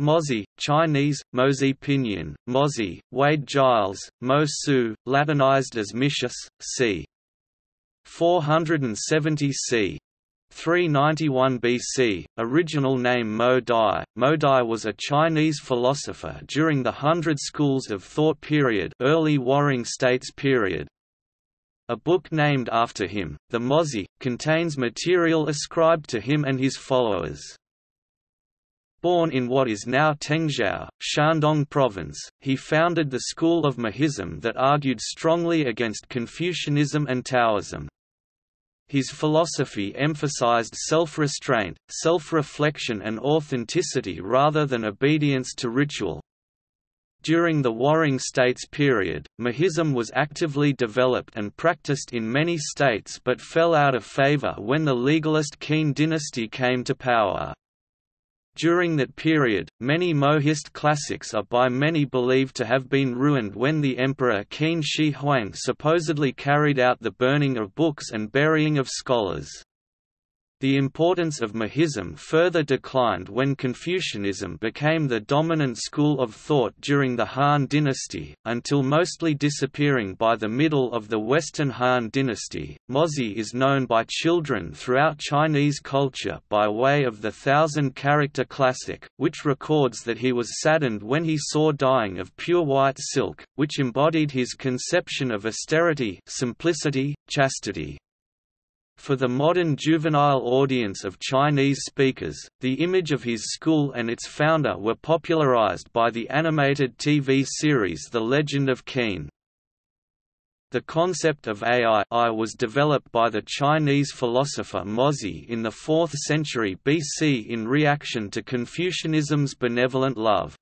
Mozi, Chinese, Mozi Pinyin, Mozi, Wade Giles, Mo Su, Latinized as Micius, c. 470 c. 391 BC, original name Mo Dai. Mo Dai was a Chinese philosopher during the Hundred Schools of Thought period early Warring States period. A book named after him, the Mozi, contains material ascribed to him and his followers. Born in what is now Tengzhou, Shandong Province, he founded the school of Mohism that argued strongly against Confucianism and Taoism. His philosophy emphasized self-restraint, self-reflection and authenticity rather than obedience to ritual. During the Warring States period, Mohism was actively developed and practiced in many states but fell out of favor when the legalist Qin dynasty came to power. During that period, many Mohist classics are by many believed to have been ruined when the emperor Qin Shi Huang supposedly carried out the burning of books and burying of scholars. The importance of Mohism further declined when Confucianism became the dominant school of thought during the Han dynasty, until mostly disappearing by the middle of the Western Han dynasty. Mozi is known by children throughout Chinese culture by way of the thousand character classic, which records that he was saddened when he saw dyeing of pure white silk, which embodied his conception of austerity, simplicity, chastity, for the modern juvenile audience of Chinese speakers, the image of his school and its founder were popularized by the animated TV series The Legend of Qin. The concept of Ai was developed by the Chinese philosopher Mozi in the 4th century BC in reaction to Confucianism's benevolent love.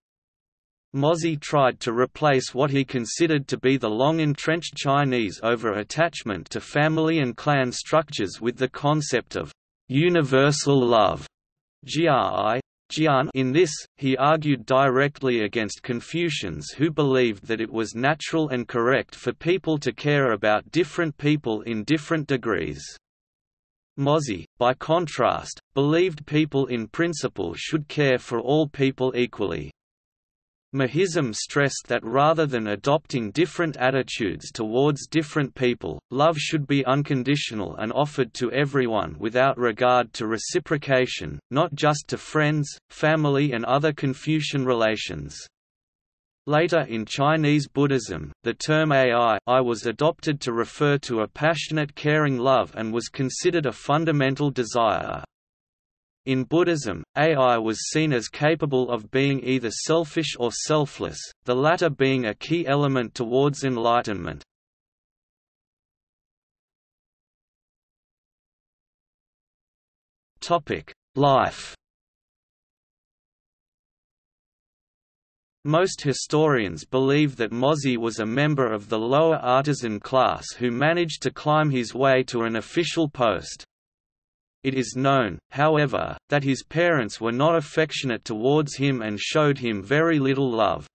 Mozi tried to replace what he considered to be the long-entrenched Chinese over-attachment to family and clan structures with the concept of universal love. In this, he argued directly against Confucians who believed that it was natural and correct for people to care about different people in different degrees. Mozi, by contrast, believed people in principle should care for all people equally. Mohism stressed that rather than adopting different attitudes towards different people, love should be unconditional and offered to everyone without regard to reciprocation, not just to friends, family and other Confucian relations. Later in Chinese Buddhism, the term Ai I was adopted to refer to a passionate caring love and was considered a fundamental desire. In Buddhism, Ai was seen as capable of being either selfish or selfless, the latter being a key element towards enlightenment. Life Most historians believe that Mozi was a member of the lower artisan class who managed to climb his way to an official post. It is known, however, that his parents were not affectionate towards him and showed him very little love.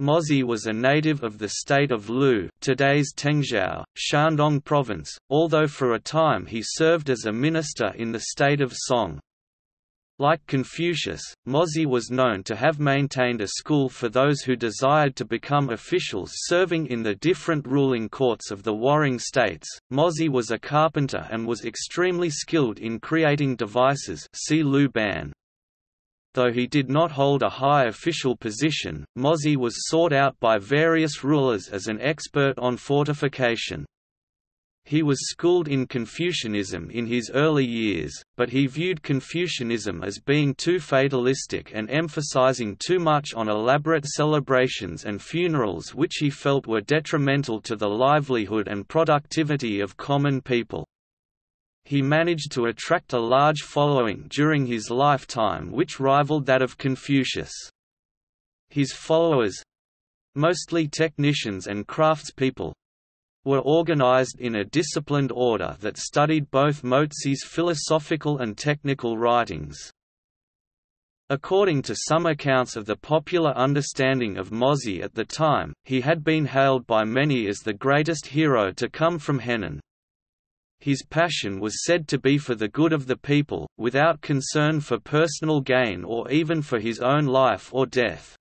Mozi was a native of the state of Lu today's Tengzhou, Shandong province, although for a time he served as a minister in the state of Song. Like Confucius, Mozi was known to have maintained a school for those who desired to become officials serving in the different ruling courts of the warring states. Mozi was a carpenter and was extremely skilled in creating devices see Lu Ban. Though he did not hold a high official position, Mozi was sought out by various rulers as an expert on fortification. He was schooled in Confucianism in his early years, but he viewed Confucianism as being too fatalistic and emphasizing too much on elaborate celebrations and funerals which he felt were detrimental to the livelihood and productivity of common people. He managed to attract a large following during his lifetime which rivaled that of Confucius. His followers—mostly technicians and craftspeople, were organized in a disciplined order that studied both Mozi's philosophical and technical writings. According to some accounts of the popular understanding of Mozi at the time, he had been hailed by many as the greatest hero to come from Henan. His passion was said to be for the good of the people, without concern for personal gain or even for his own life or death.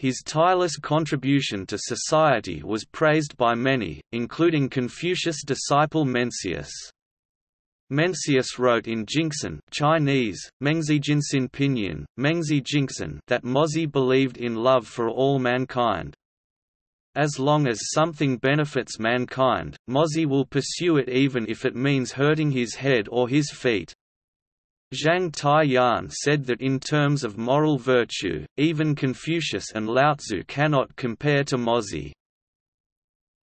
His tireless contribution to society was praised by many, including Confucius' disciple Mencius. Mencius wrote in Jingxin Chinese, Mengzijinsin Pinyin, Mengzi Jingxin that Mozi believed in love for all mankind. As long as something benefits mankind, Mozi will pursue it even if it means hurting his head or his feet. Zhang Taiyan said that in terms of moral virtue, even Confucius and Laotzu cannot compare to Mozi.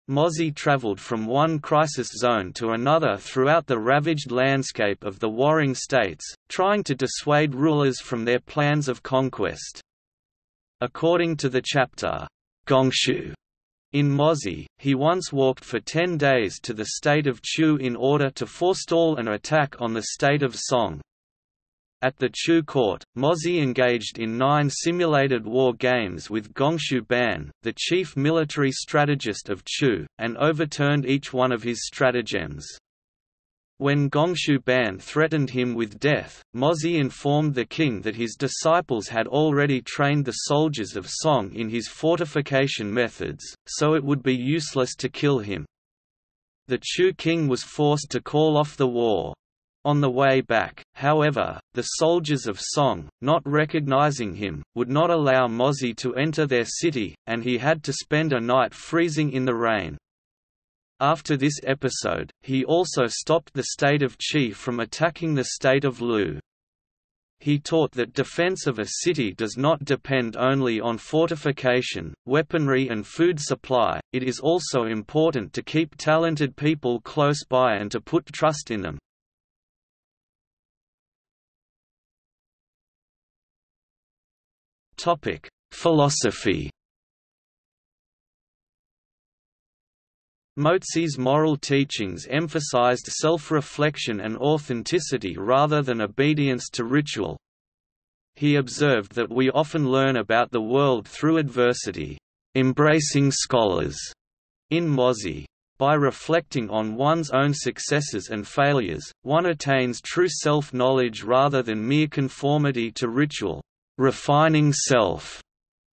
Mozi traveled from one crisis zone to another throughout the ravaged landscape of the warring states, trying to dissuade rulers from their plans of conquest. According to the chapter, Gongshu, in Mozi, he once walked for ten days to the state of Chu in order to forestall an attack on the state of Song. At the Chu court, Mozi engaged in nine simulated war games with Gongshu Ban, the chief military strategist of Chu, and overturned each one of his stratagems. When Gongshu Ban threatened him with death, Mozi informed the king that his disciples had already trained the soldiers of Song in his fortification methods, so it would be useless to kill him. The Chu king was forced to call off the war. On the way back, however, the soldiers of Song, not recognizing him, would not allow Mozi to enter their city, and he had to spend a night freezing in the rain. After this episode, he also stopped the state of Qi from attacking the state of Lu. He taught that defense of a city does not depend only on fortification, weaponry and food supply, it is also important to keep talented people close by and to put trust in them. Topic: Philosophy. Mozi's moral teachings emphasized self-reflection and authenticity rather than obedience to ritual. He observed that we often learn about the world through adversity, embracing scholars, in Mozi. By reflecting on one's own successes and failures, one attains true self-knowledge rather than mere conformity to ritual refining self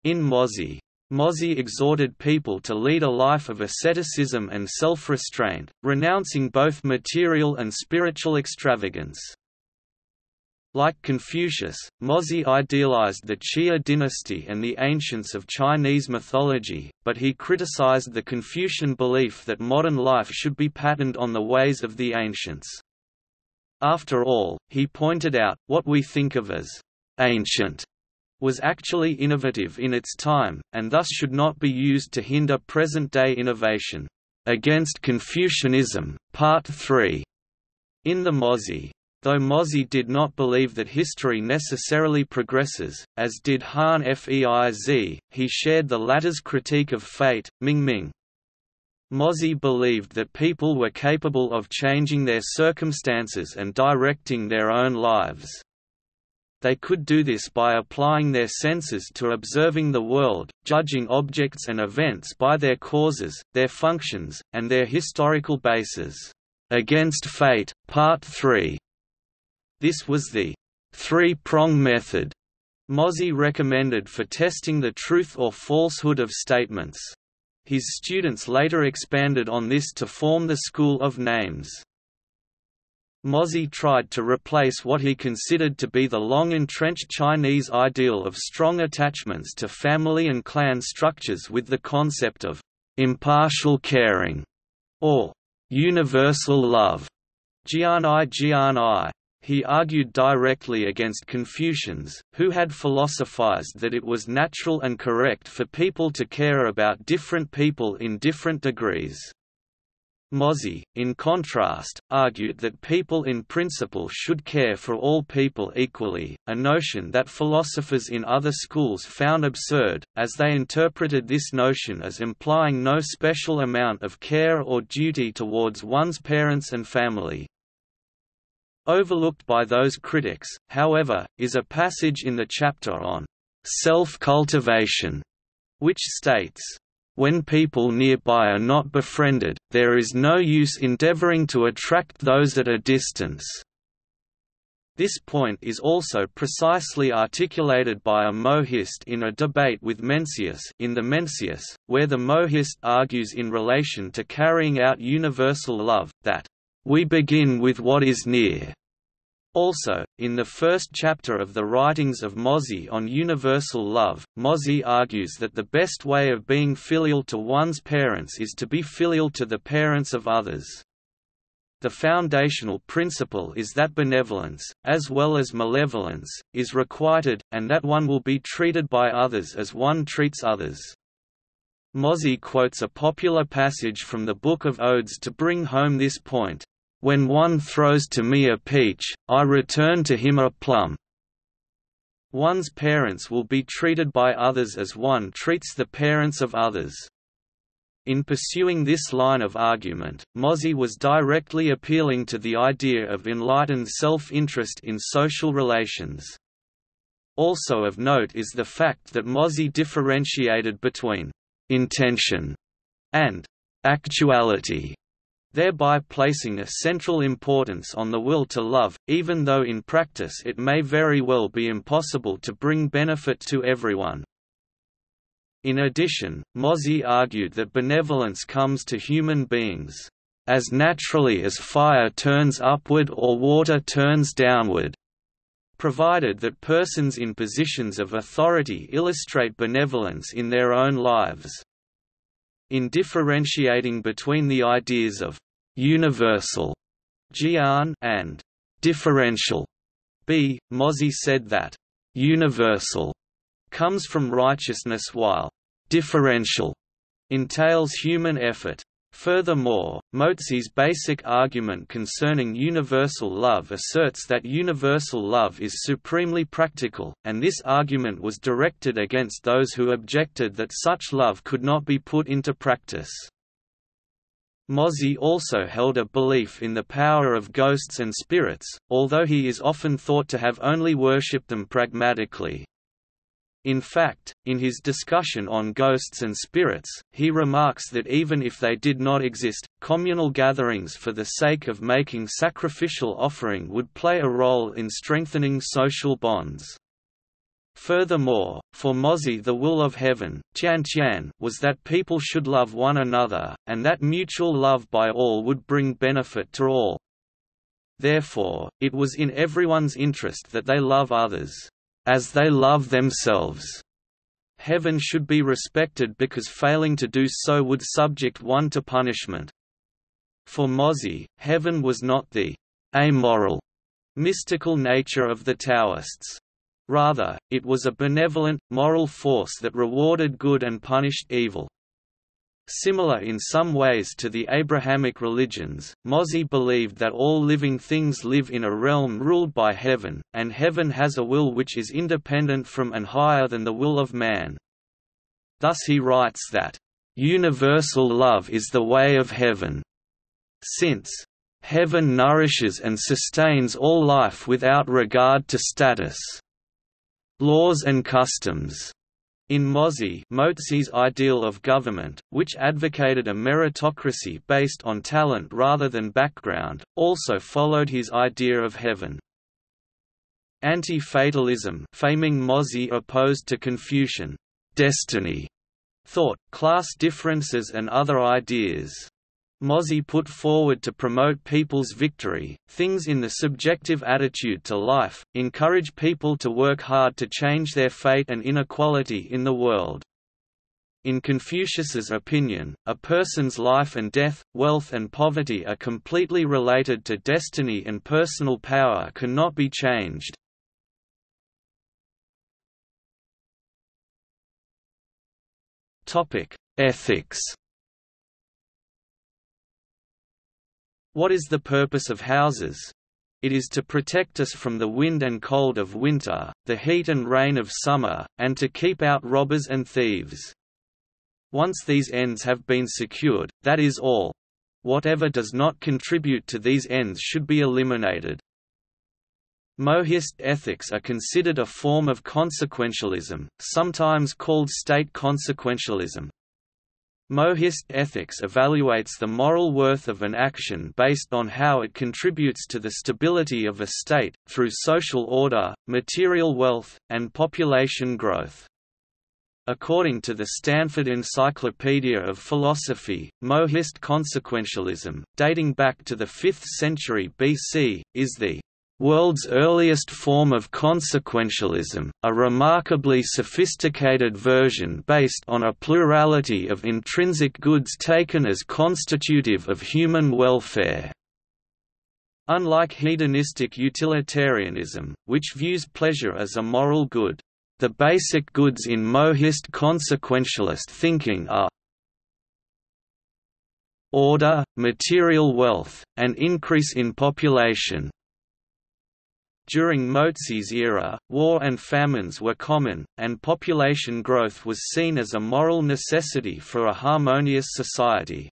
in Mozi. Mozi exhorted people to lead a life of asceticism and self-restraint, renouncing both material and spiritual extravagance. Like Confucius, Mozi idealized the Xia dynasty and the ancients of Chinese mythology, but he criticized the Confucian belief that modern life should be patterned on the ways of the ancients. After all, he pointed out, what we think of as ancient was actually innovative in its time, and thus should not be used to hinder present-day innovation. Against Confucianism, Part 3. In the Mozi. Though Mozi did not believe that history necessarily progresses, as did Han Feizi, he shared the latter's critique of fate, Ming Ming. Mozi believed that people were capable of changing their circumstances and directing their own lives. They could do this by applying their senses to observing the world, judging objects and events by their causes, their functions, and their historical bases. Against Fate, Part 3. This was the three-prong method Mozi recommended for testing the truth or falsehood of statements. His students later expanded on this to form the School of Names. Mozi tried to replace what he considered to be the long-entrenched Chinese ideal of strong attachments to family and clan structures with the concept of impartial caring, or universal love. He argued directly against Confucians, who had philosophized that it was natural and correct for people to care about different people in different degrees. Mozi, in contrast, argued that people in principle should care for all people equally, a notion that philosophers in other schools found absurd, as they interpreted this notion as implying no special amount of care or duty towards one's parents and family. Overlooked by those critics, however, is a passage in the chapter on self-cultivation, which states, when people nearby are not befriended, there is no use endeavoring to attract those at a distance. This point is also precisely articulated by a mohist in a debate with Mencius in the Mencius, where the mohist argues in relation to carrying out universal love, that, "...we begin with what is near." Also, in the first chapter of the writings of Mozi on universal love, Mozi argues that the best way of being filial to one's parents is to be filial to the parents of others. The foundational principle is that benevolence, as well as malevolence, is requited, and that one will be treated by others as one treats others. Mozi quotes a popular passage from the Book of Odes to bring home this point. When one throws to me a peach, I return to him a plum. One's parents will be treated by others as one treats the parents of others. In pursuing this line of argument, Mozi was directly appealing to the idea of enlightened self-interest in social relations. Also of note is the fact that Mozi differentiated between «intention» and «actuality» thereby placing a central importance on the will to love, even though in practice it may very well be impossible to bring benefit to everyone. In addition, Mozi argued that benevolence comes to human beings, "...as naturally as fire turns upward or water turns downward." provided that persons in positions of authority illustrate benevolence in their own lives. In differentiating between the ideas of «universal» and «differential» b. Mozi said that «universal» comes from righteousness while «differential» entails human effort. Furthermore, Mozi's basic argument concerning universal love asserts that universal love is supremely practical, and this argument was directed against those who objected that such love could not be put into practice. Mozi also held a belief in the power of ghosts and spirits, although he is often thought to have only worshipped them pragmatically. In fact, in his discussion on ghosts and spirits, he remarks that even if they did not exist, communal gatherings for the sake of making sacrificial offering would play a role in strengthening social bonds. Furthermore, for Mozi the will of heaven tian tian, was that people should love one another, and that mutual love by all would bring benefit to all. Therefore, it was in everyone's interest that they love others as they love themselves. Heaven should be respected because failing to do so would subject one to punishment. For Mozi, heaven was not the amoral, mystical nature of the Taoists. Rather, it was a benevolent, moral force that rewarded good and punished evil. Similar in some ways to the Abrahamic religions, Mozi believed that all living things live in a realm ruled by heaven, and heaven has a will which is independent from and higher than the will of man. Thus he writes that, "...universal love is the way of heaven." Since, "...heaven nourishes and sustains all life without regard to status." Laws and customs in Mozi Mozi's ideal of government, which advocated a meritocracy based on talent rather than background, also followed his idea of heaven. Anti-fatalism faming Mozi opposed to Confucian destiny thought, class differences and other ideas. Mozi put forward to promote people's victory, things in the subjective attitude to life, encourage people to work hard to change their fate and inequality in the world. In Confucius's opinion, a person's life and death, wealth and poverty are completely related to destiny and personal power cannot be changed. Ethics What is the purpose of houses? It is to protect us from the wind and cold of winter, the heat and rain of summer, and to keep out robbers and thieves. Once these ends have been secured, that is all. Whatever does not contribute to these ends should be eliminated. Mohist ethics are considered a form of consequentialism, sometimes called state consequentialism. Mohist ethics evaluates the moral worth of an action based on how it contributes to the stability of a state, through social order, material wealth, and population growth. According to the Stanford Encyclopedia of Philosophy, Mohist consequentialism, dating back to the 5th century BC, is the world's earliest form of consequentialism, a remarkably sophisticated version based on a plurality of intrinsic goods taken as constitutive of human welfare. Unlike hedonistic utilitarianism, which views pleasure as a moral good, the basic goods in Mohist consequentialist thinking are order, material wealth, and increase in population. During Mozi's era, war and famines were common, and population growth was seen as a moral necessity for a harmonious society.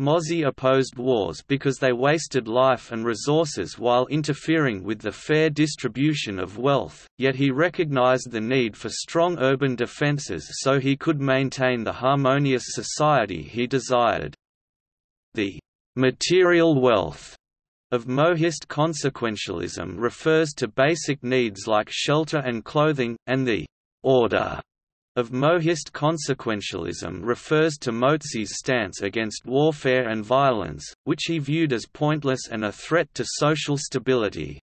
Mozi opposed wars because they wasted life and resources while interfering with the fair distribution of wealth, yet he recognized the need for strong urban defenses so he could maintain the harmonious society he desired. The material wealth of Mohist consequentialism refers to basic needs like shelter and clothing, and the order of Mohist consequentialism refers to Mozi's stance against warfare and violence, which he viewed as pointless and a threat to social stability.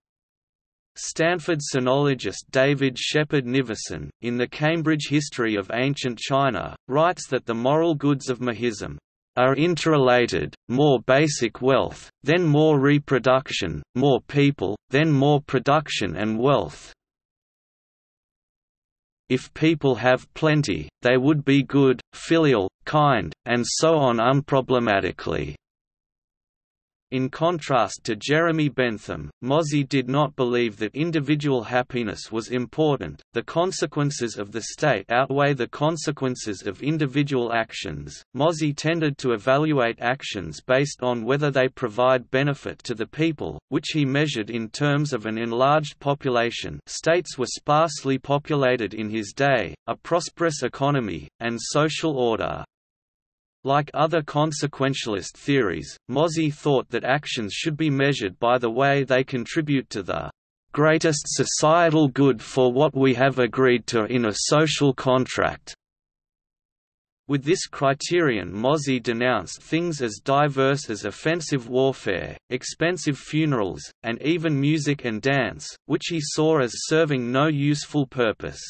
Stanford sinologist David Shepherd Nivison, in the Cambridge History of Ancient China, writes that the moral goods of Mohism are interrelated, more basic wealth, then more reproduction, more people, then more production and wealth, if people have plenty, they would be good, filial, kind, and so on unproblematically. In contrast to Jeremy Bentham, Mozi did not believe that individual happiness was important, the consequences of the state outweigh the consequences of individual actions. Mozi tended to evaluate actions based on whether they provide benefit to the people, which he measured in terms of an enlarged population states were sparsely populated in his day, a prosperous economy, and social order. Like other consequentialist theories, Mozi thought that actions should be measured by the way they contribute to the greatest societal good for what we have agreed to in a social contract. With this criterion Mozi denounced things as diverse as offensive warfare, expensive funerals, and even music and dance, which he saw as serving no useful purpose.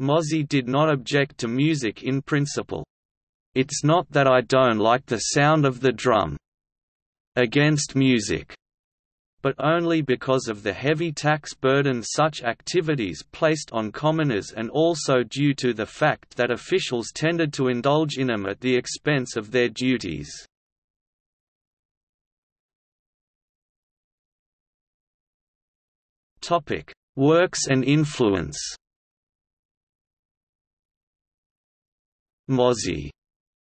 Mozi did not object to music in principle, it's not that I don't like the sound of the drum against music, but only because of the heavy tax burden such activities placed on commoners and also due to the fact that officials tended to indulge in them at the expense of their duties. Works and influence Mozi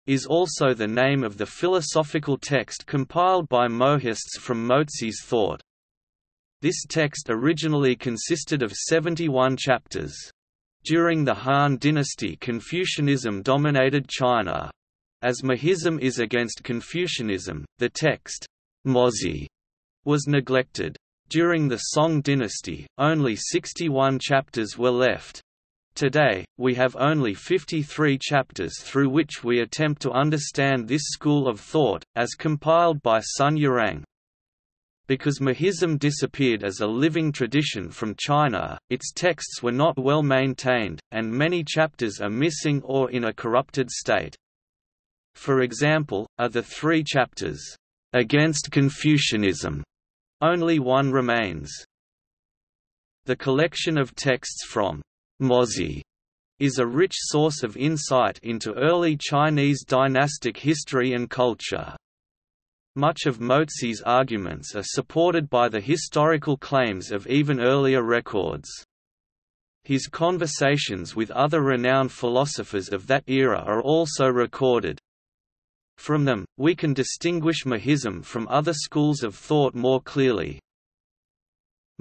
is also the name of the philosophical text compiled by Mohists from Mozi's thought. This text originally consisted of 71 chapters. During the Han dynasty Confucianism dominated China. As Mohism is against Confucianism, the text, Mozi, was neglected. During the Song dynasty, only 61 chapters were left, Today, we have only 53 chapters through which we attempt to understand this school of thought, as compiled by Sun Yirang. Because Mohism disappeared as a living tradition from China, its texts were not well maintained, and many chapters are missing or in a corrupted state. For example, are the three chapters, "'Against Confucianism' only one remains. The collection of texts from Mozi is a rich source of insight into early Chinese dynastic history and culture. Much of Mozi's arguments are supported by the historical claims of even earlier records. His conversations with other renowned philosophers of that era are also recorded. From them, we can distinguish Mohism from other schools of thought more clearly.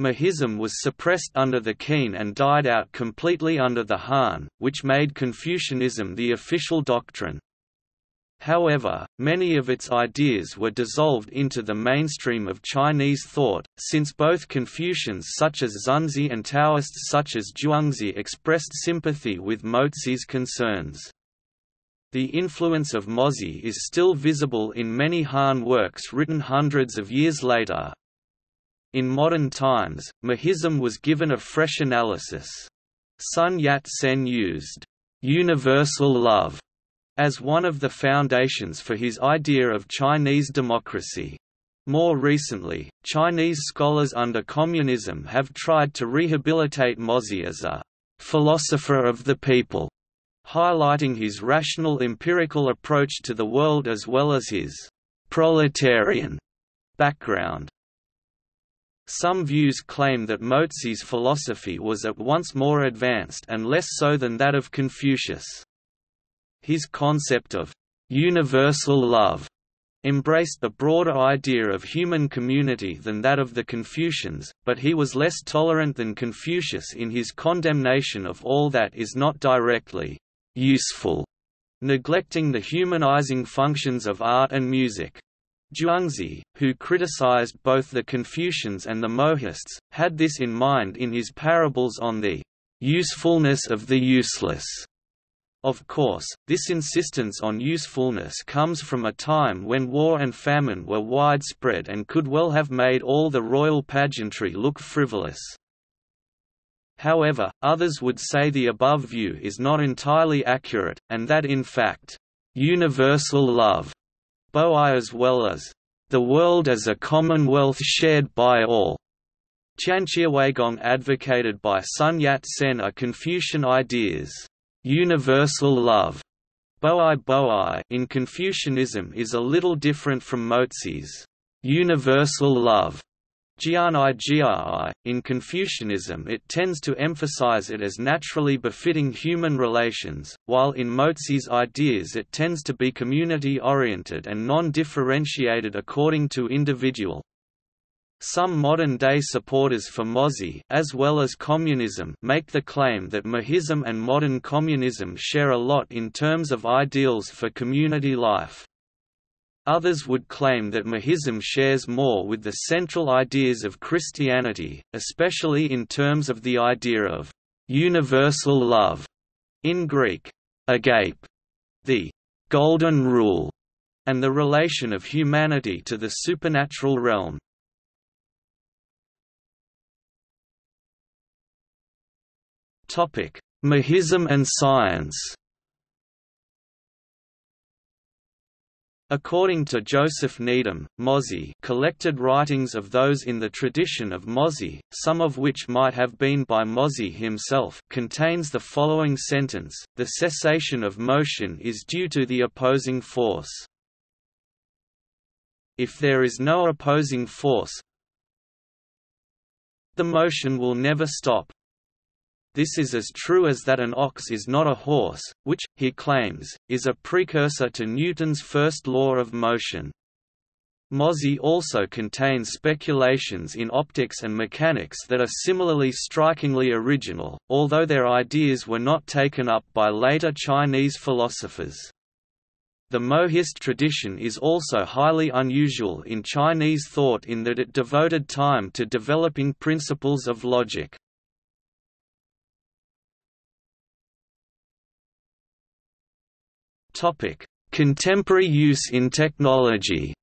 Mohism was suppressed under the Qin and died out completely under the Han, which made Confucianism the official doctrine. However, many of its ideas were dissolved into the mainstream of Chinese thought, since both Confucians such as Xunzi and Taoists such as Zhuangzi expressed sympathy with Mozi's concerns. The influence of Mozi is still visible in many Han works written hundreds of years later. In modern times, Mohism was given a fresh analysis. Sun Yat-sen used universal love as one of the foundations for his idea of Chinese democracy. More recently, Chinese scholars under communism have tried to rehabilitate Mozi as a philosopher of the people, highlighting his rational empirical approach to the world as well as his proletarian background. Some views claim that Mozi's philosophy was at once more advanced and less so than that of Confucius. His concept of universal love embraced the broader idea of human community than that of the Confucians, but he was less tolerant than Confucius in his condemnation of all that is not directly useful, neglecting the humanizing functions of art and music. Zhuangzi, who criticized both the Confucians and the Mohists, had this in mind in his parables on the usefulness of the useless. Of course, this insistence on usefulness comes from a time when war and famine were widespread and could well have made all the royal pageantry look frivolous. However, others would say the above view is not entirely accurate, and that in fact, universal love, Bo-I as well as the world as a commonwealth shared by all, Qianqiaweigong advocated by Sun Yat-sen are Confucian ideas. Universal love Bo-I Bo-I in Confucianism is a little different from Mozi's universal love. Jianai. In Confucianism it tends to emphasize it as naturally befitting human relations, while in Mozi's ideas it tends to be community-oriented and non-differentiated according to individual, some modern-day supporters for Mozi as well as communism make the claim that Mohism and modern communism share a lot in terms of ideals for community life. Others would claim that Mohism shares more with the central ideas of Christianity, especially in terms of the idea of universal love, in Greek, agape, the golden rule, and the relation of humanity to the supernatural realm. Mohism and science. According to Joseph Needham, Mozi collected writings of those in the tradition of Mozi, some of which might have been by Mozi himself contains the following sentence, the cessation of motion is due to the opposing force. If there is no opposing force, the motion will never stop. This is as true as that an ox is not a horse, which, he claims, is a precursor to Newton's first law of motion. Mozi also contains speculations in optics and mechanics that are similarly strikingly original, although their ideas were not taken up by later Chinese philosophers. The Mohist tradition is also highly unusual in Chinese thought in that it devoted time to developing principles of logic. Topic: Contemporary use in technology.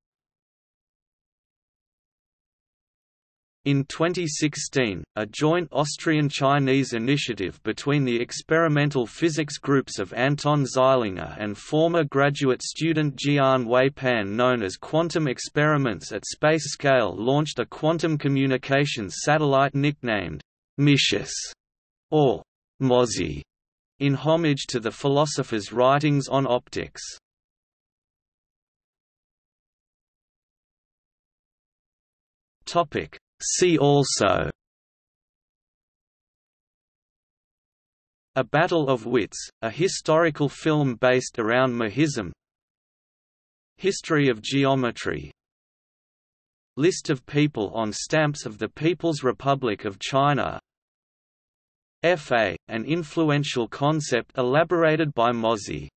In 2016, a joint Austrian-Chinese initiative between the experimental physics groups of Anton Zeilinger and former graduate student Jian Wei Pan known as Quantum Experiments at Space Scale launched a quantum communications satellite nicknamed Micius, or Mozi, in homage to the philosopher's writings on optics. See also A Battle of Wits, a historical film based around Mohism History of geometry. List of people on stamps of the People's Republic of China Fa, an influential concept elaborated by Mozi.